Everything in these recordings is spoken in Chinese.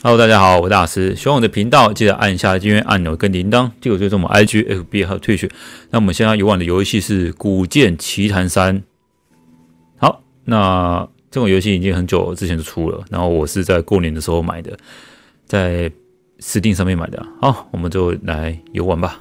Hello，大家好，我是大师。喜欢我的频道，记得按下订阅按钮跟铃铛，就有追踪我们 IG、FB 还有退群。那我们现在游玩的游戏是《古剑奇谭三》。好，那这款游戏已经很久之前就出了，然后我是在过年的时候买的，在 Steam 上面买的。好，我们就来游玩吧。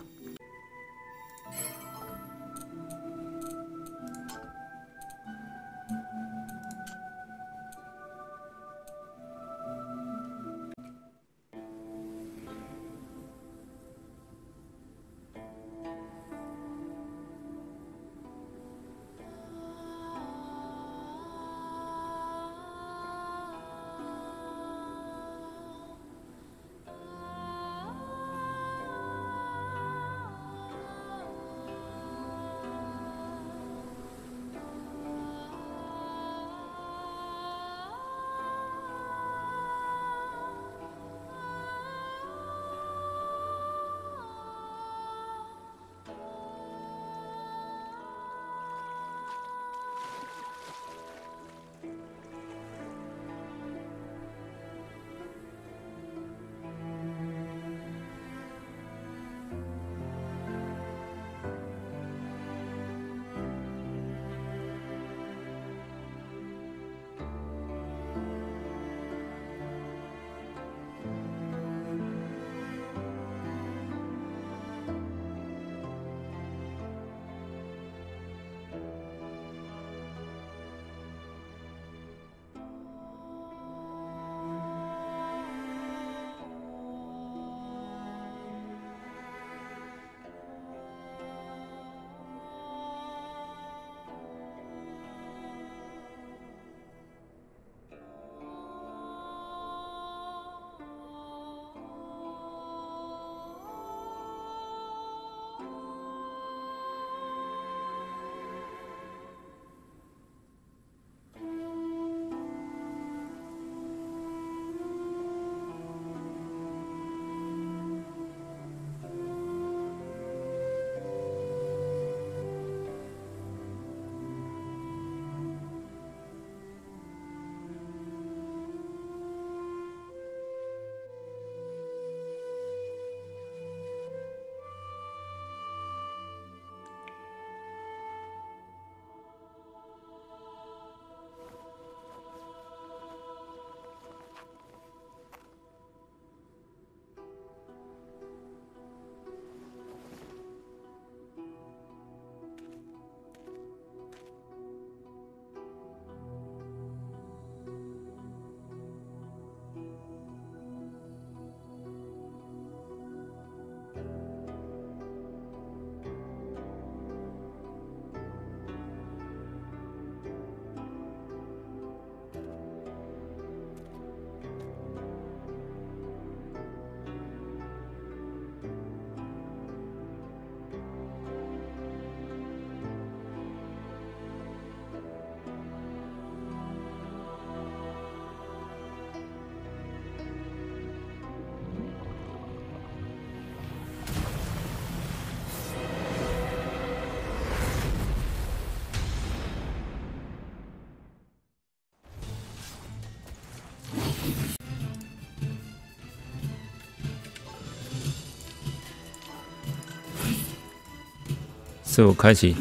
是我开启，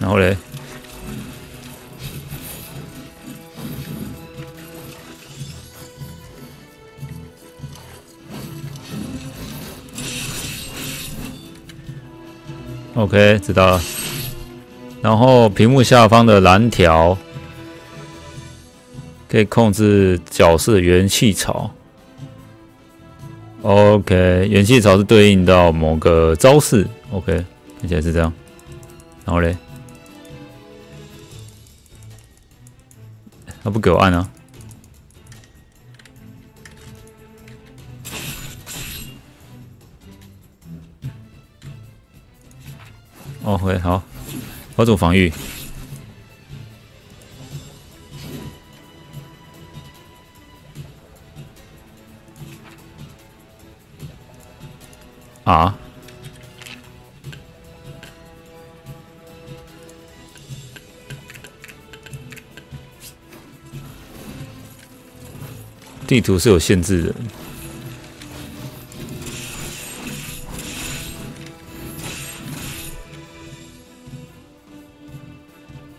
然后嘞，OK，知道了。然后屏幕下方的蓝条可以控制角色元气槽。OK，元气槽是对应到某个招式。OK，看起来是这样。然后嘞，他不给我按啊。OK，好，我怎么防御？啊！地图是有限制的。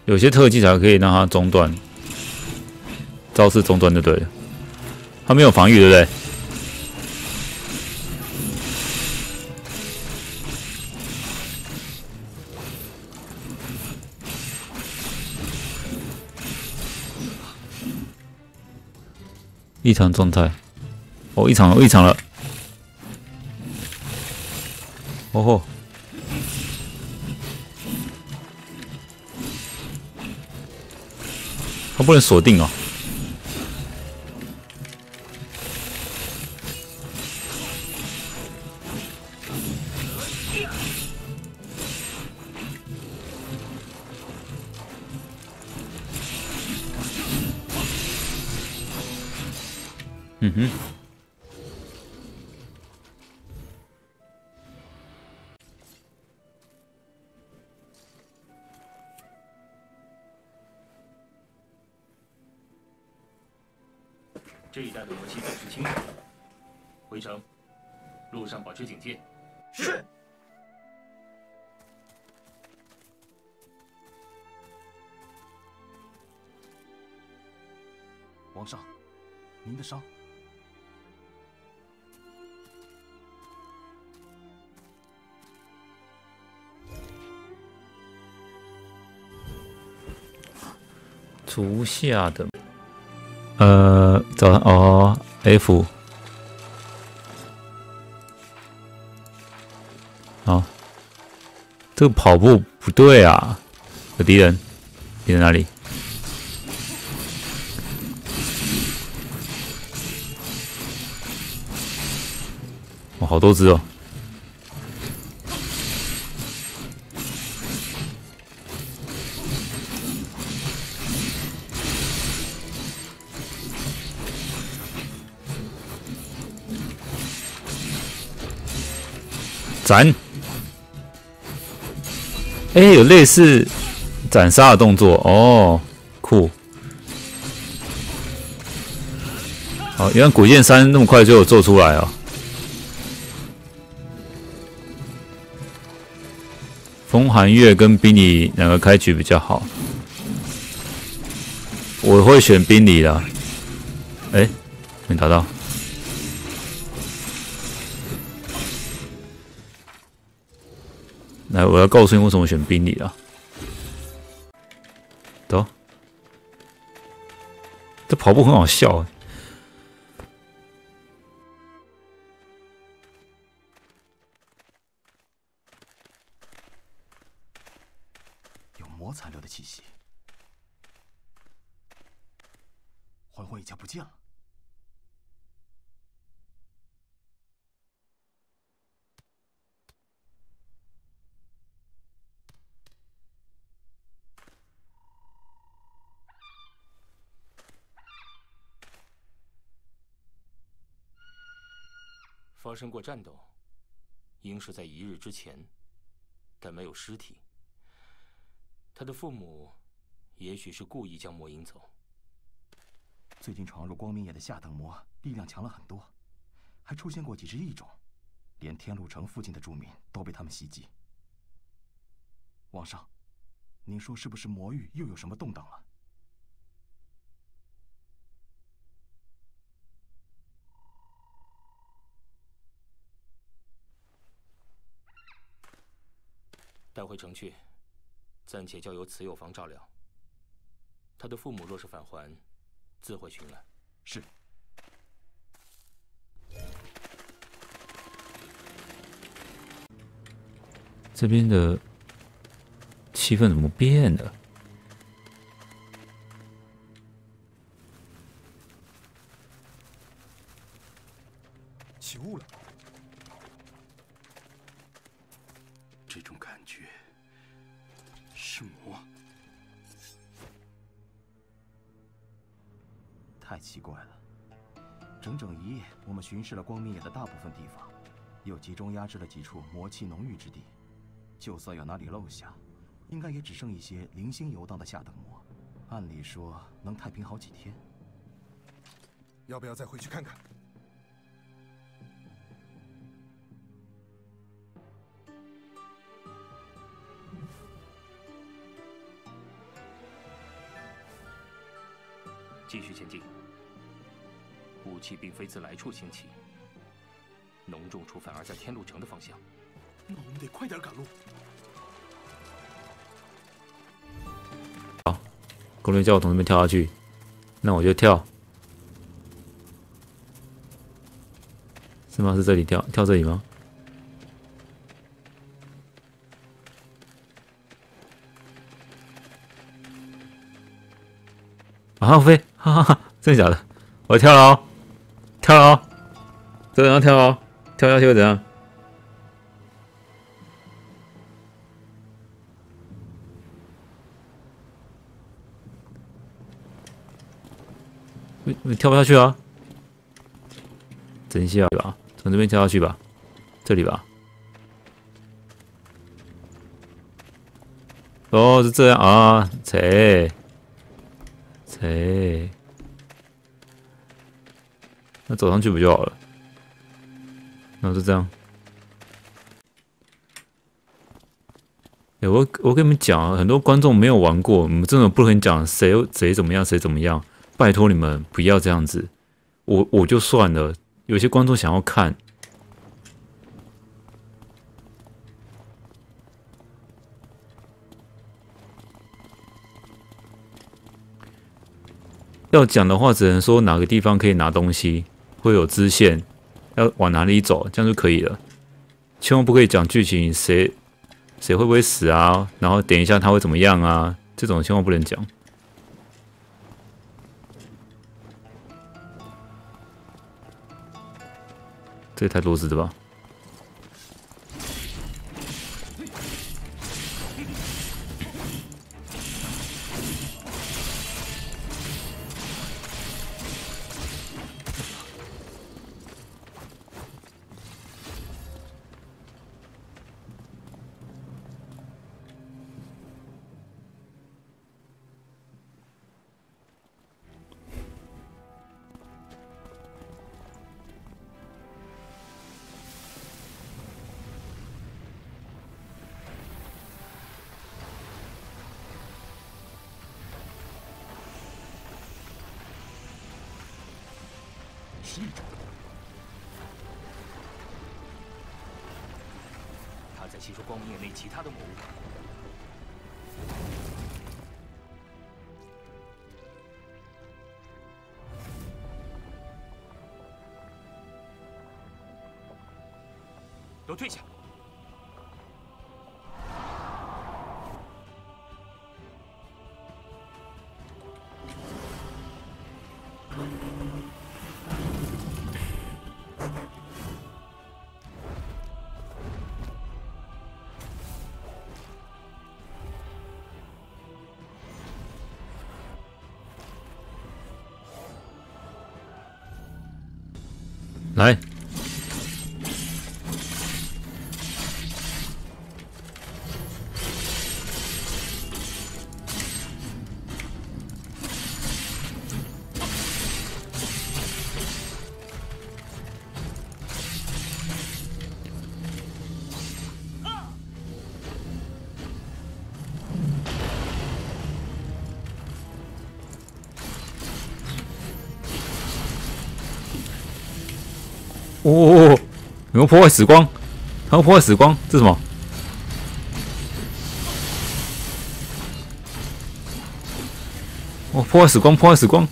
有些特技才可以让它中断，招式中断就对了。他没有防御，对不对？异常状态，哦，异常了，异常了，哦吼。它不能锁定哦。这一带的逻辑暂时清除，回城，路上保持警戒。是。皇上，您的伤。足下的。早上哦，F，好，这个跑步不对啊，有敌人，敌人哪里？哇，好多只哦。斩！哎，有类似斩杀的动作哦，酷！好，原来古剑三那么快就有做出来哦。风寒月跟冰里两个开局比较好？我会选冰里的。哎，没打到。来，我要告诉你为什么选宾利啊！走，这跑步很好笑。有魔残留的气息，魂魂已经不见了。发生过战斗，应是在一日之前，但没有尸体。他的父母，也许是故意将魔引走。最近闯入光明野的下等魔力量强了很多，还出现过几只异种，连天路城附近的住民都被他们袭击。王上，您说是不是魔域又有什么动荡了？带回城去，暂且交由慈幼房照料。他的父母若是返还，自会寻来。是。这边的气氛怎么变了？巡视了光明野的大部分地方，又集中压制了几处魔气浓郁之地。就算有哪里漏下，应该也只剩一些零星游荡的下等魔。按理说能太平好几天。要不要再回去看看？继续前进。雾气并非自来处兴起，浓重处反而在天路城的方向。那我们得快点赶路。好，攻略叫我从这边跳下去，那我就跳。是吗？是这里跳？跳这里吗？啊！飞！哈哈哈！真的假的？我跳了哦，跳了哦，怎样跳哦？跳下去会怎样？你你跳不下去啊？等一下吧，从这边跳下去吧，这里吧。哦，是这样啊，切切，那走上去不就好了？那就这样。哎，我我跟你们讲，很多观众没有玩过，我们真的不能讲谁谁怎么样，谁怎么样。拜托你们不要这样子，我我就算了。有些观众想要看，要讲的话，只能说哪个地方可以拿东西，会有支线，要往哪里走，这样就可以了。千万不可以讲剧情，谁谁会不会死啊？然后点一下他会怎么样啊？这种千万不能讲。这也太多字了吧！他在吸收光明眼内其他的魔物。都退下！来，破坏时光，他们破坏时光，这是什么？我，破坏时光，破坏时光。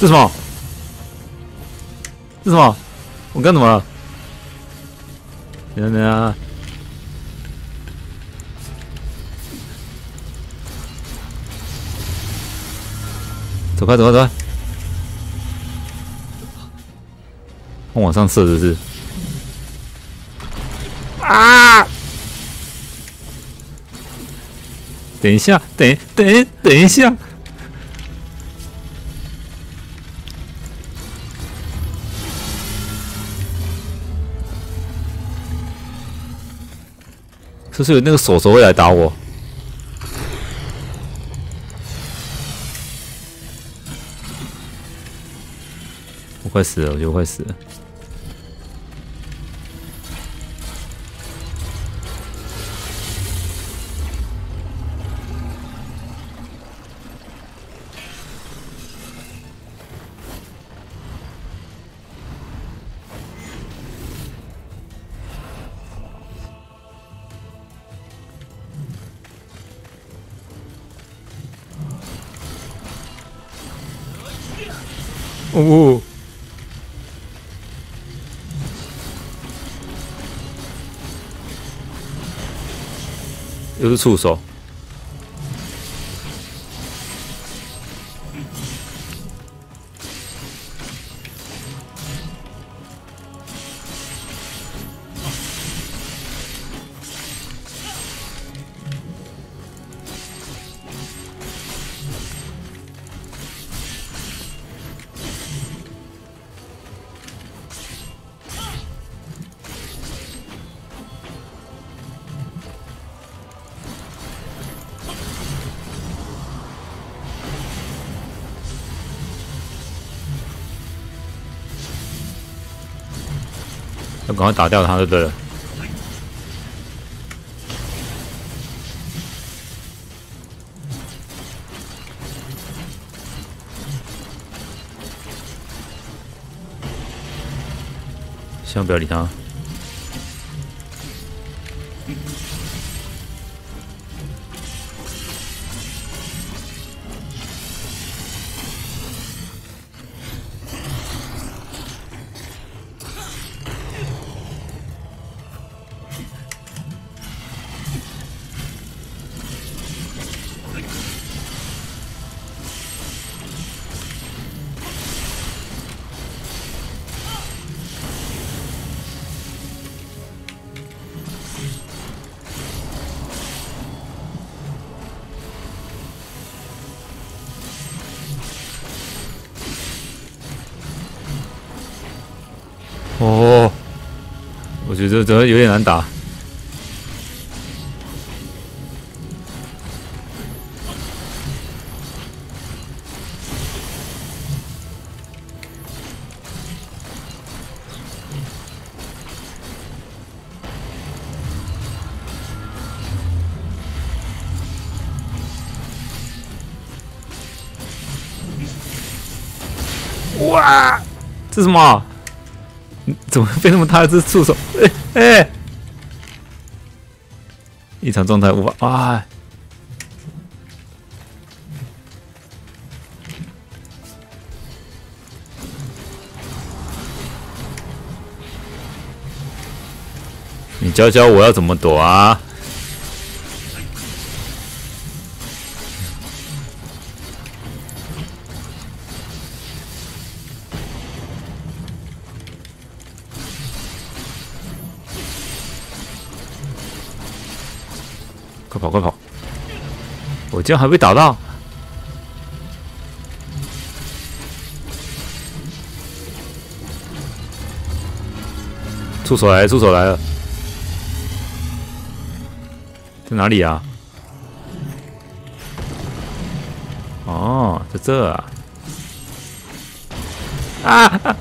这什么？这什么？我干什么？等等啊！走开，走开，走开！我往上射，是不是？啊！等一下，等等等一下。就是有那个手手会来打我？我快死了，我觉得我快死了。触手。要赶快打掉他就对了。先不要理他。觉得这有点难打。哇，这什么？怎么被那么大的只触手？哎哎！异常状态无法啊！你教教我要怎么躲啊！竟然还被打到！助手来，助手来了，在哪里啊？哦，在这啊！啊！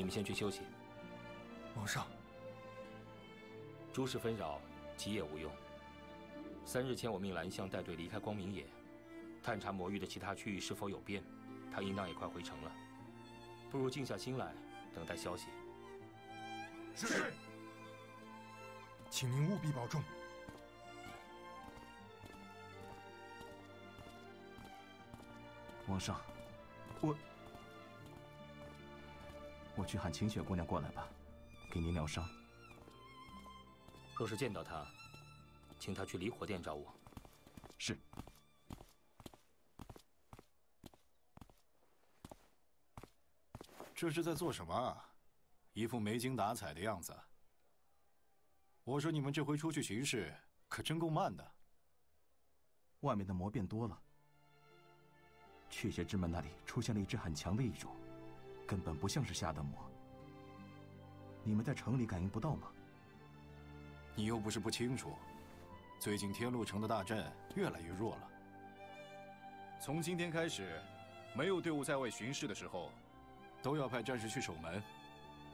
你们先去休息。皇上，诸事纷扰，急也无用。三日前，我命蓝相带队离开光明野，探查魔域的其他区域是否有变。他应当也快回城了，不如静下心来，等待消息。是。请您务必保重。皇上，我我去喊晴雪姑娘过来吧，给您疗伤。若是见到她，请她去离火殿找我。是。这是在做什么？一副没精打采的样子。我说你们这回出去巡视，可真够慢的。外面的魔变多了。雀邪之门那里出现了一只很强的异种，根本不像是下的魔。你们在城里感应不到吗？你又不是不清楚，最近天禄城的大阵越来越弱了。从今天开始，没有队伍在外巡视的时候，都要派战士去守门，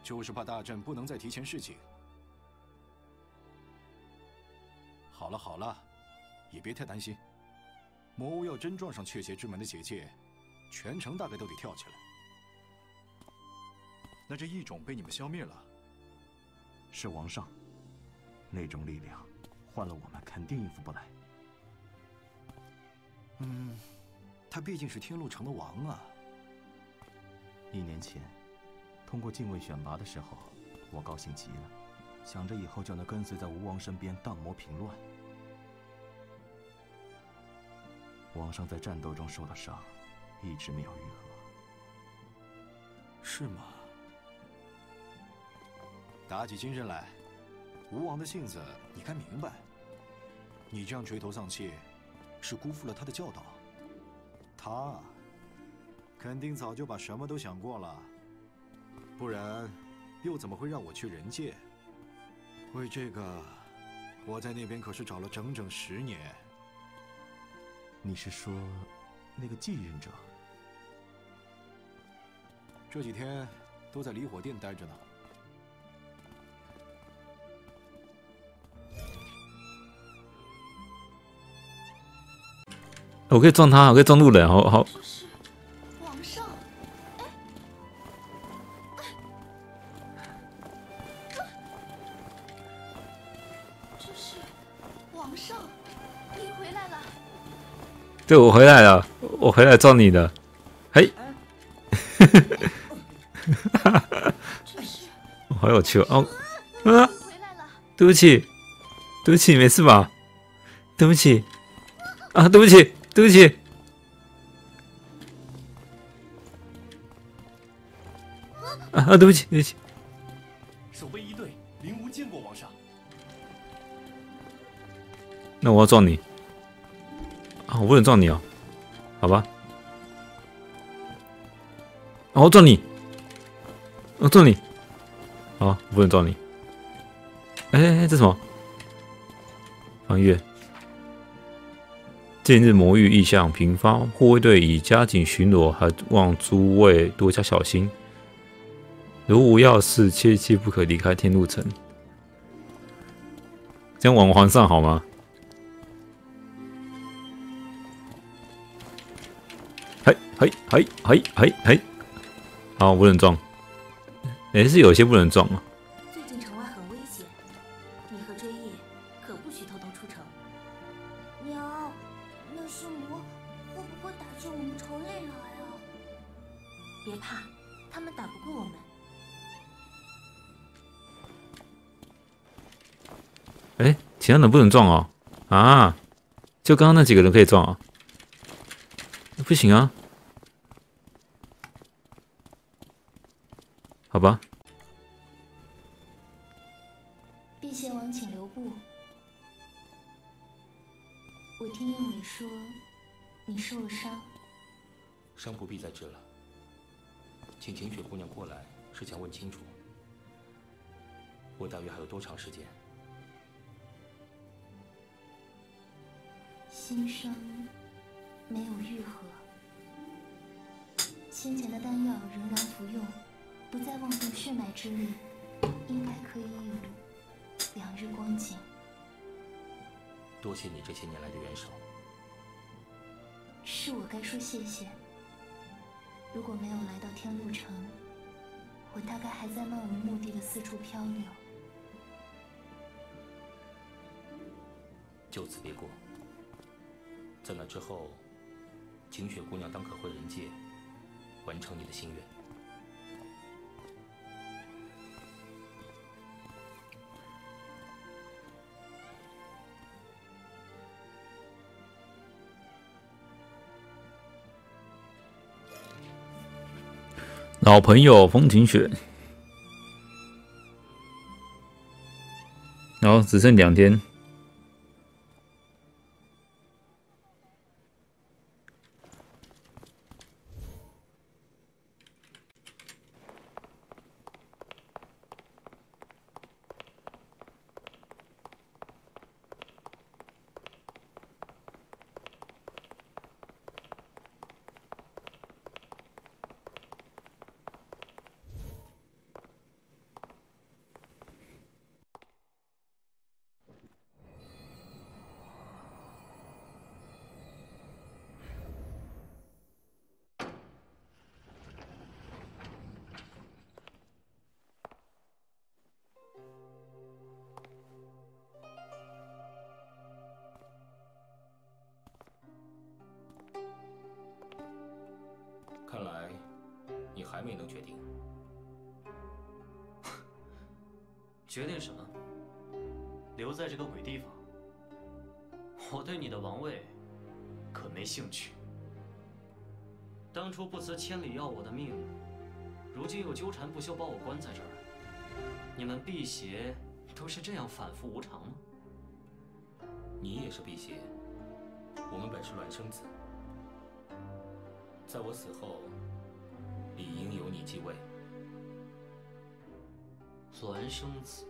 就是怕大阵不能再提前示警。好了好了，也别太担心。魔物要真撞上雀邪之门的结界，全城大概都得跳起来。那这异种被你们消灭了？是王上。那种力量，换了我们肯定应付不来。嗯，他毕竟是天禄城的王啊。一年前，通过禁卫选拔的时候，我高兴极了，想着以后就能跟随在吴王身边荡魔平乱。王上在战斗中受了伤，一直没有愈合。是吗？打起精神来，吴王的性子你该明白。你这样垂头丧气，是辜负了他的教导。他肯定早就把什么都想过了，不然又怎么会让我去人界？为这个，我在那边可是找了整整十年。你是说，那个继任者？这几天都在离火殿待着呢。我可以撞他，我可以撞路人，好好。皇上，这是皇上，你回来了。对，我回来了，我回来撞你的，嘿，好有趣哦，啊，对不起，对不起，没事吧？对不起，啊，对不起，对不起，啊，对不起，对不起，守备一队，灵无见过皇上。那我要撞你。啊，我不能撞你哦，好吧。我撞你，我撞你，好，不能撞你。哎哎，这什么？翻阅。近日魔域异象频发，护卫队已加紧巡逻，还望诸位多加小心。如无要事，切记不可离开天禄城。这样往皇上好吗？嘿，嘿，嘿，嘿，嘿，嘿，好，不能撞。哎，是有些不能撞啊。其他人不能撞哦。啊，就刚刚那几个人可以撞啊。不行啊，好吧。陛献王请留步。我听燕尾说，你受了伤。伤不必再治了，请晴雪姑娘过来是想问清楚，我大约还有多长时间？新伤没有愈合，先前的丹药仍然服用，不不再妄动血脉之力，应该可以有两日光景。多谢你这些年来的援手。是我该说谢谢。如果没有来到天路城，我大概还在漫无目的的四处漂流。就此别过。在那之后，晴雪姑娘当可回人界，完成你的心愿。老朋友风晴雪，然后只剩两天。还没能决定。决定什么？留在这个鬼地方？我对你的王位可没兴趣。当初不辞千里要我的命，如今又纠缠不休把我关在这儿。你们辟邪都是这样反复无常吗？你也是辟邪，我们本是孪生子。在我死后，继位。孪生子，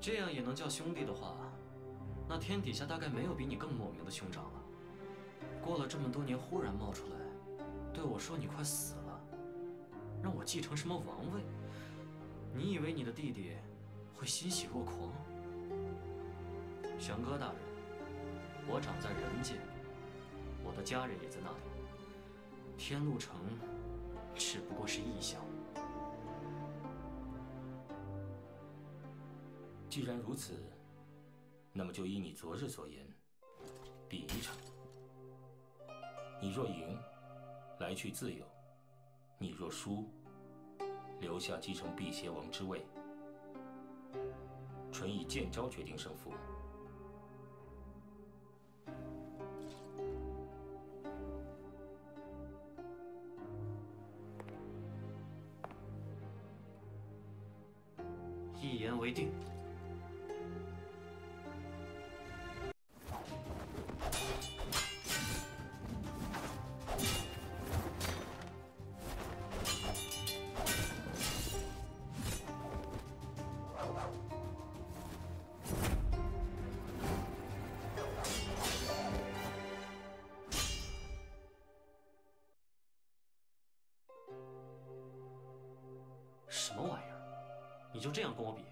这样也能叫兄弟的话，那天底下大概没有比你更莫名的兄长了。过了这么多年，忽然冒出来，对我说你快死了，让我继承什么王位？你以为你的弟弟会欣喜若狂？玄哥大人，我长在人间，我的家人也在那里。天路城只不过是异象。既然如此，那么就依你昨日所言，比一场。你若赢，来去自由；你若输，留下继承辟邪王之位。纯以剑招决定胜负。什么玩意儿？你就这样跟我比？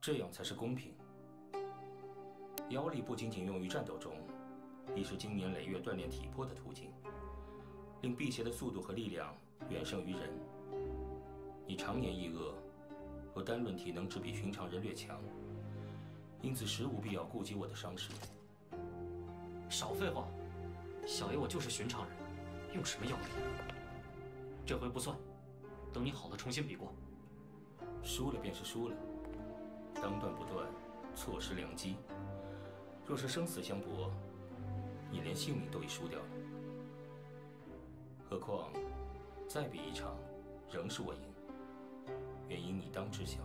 这样才是公平。妖力不仅仅用于战斗中，亦是经年累月锻炼体魄的途径，令辟邪的速度和力量远胜于人。你常年抑恶，若单论体能，只比寻常人略强，因此实无必要顾及我的伤势。少废话！小爷我就是寻常人，用什么妖力？这回不算，等你好了重新比过。输了便是输了，当断不断，错失良机。若是生死相搏，你连性命都已输掉了。何况再比一场，仍是我赢，原因你当知晓。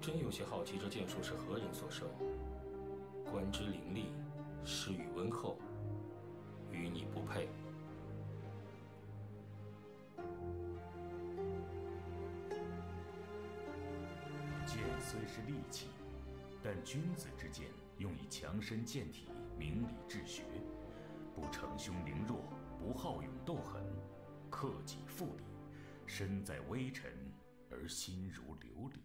真有些好奇，这剑术是何人所授？观之凌厉，施与温厚，与你不配。虽是利器，但君子之剑用以强身健体、明理治学，不逞凶凌弱，不好勇斗狠，克己复礼，身在微尘而心如琉璃。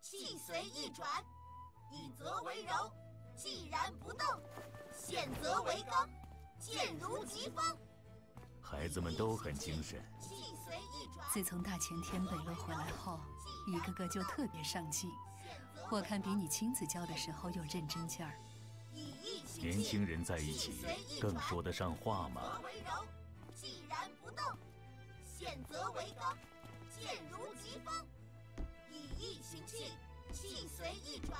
气随意转，以则为柔；既然不动，现则为刚，剑如疾风。孩子们都很精神。气随意转自从大前天北落回来后，一个个就特别上进，我看比你亲自教的时候有认真劲儿。年轻人在一起更说得上话吗？既然不动，险则为刚，剑如疾风。以意行气，气随意转。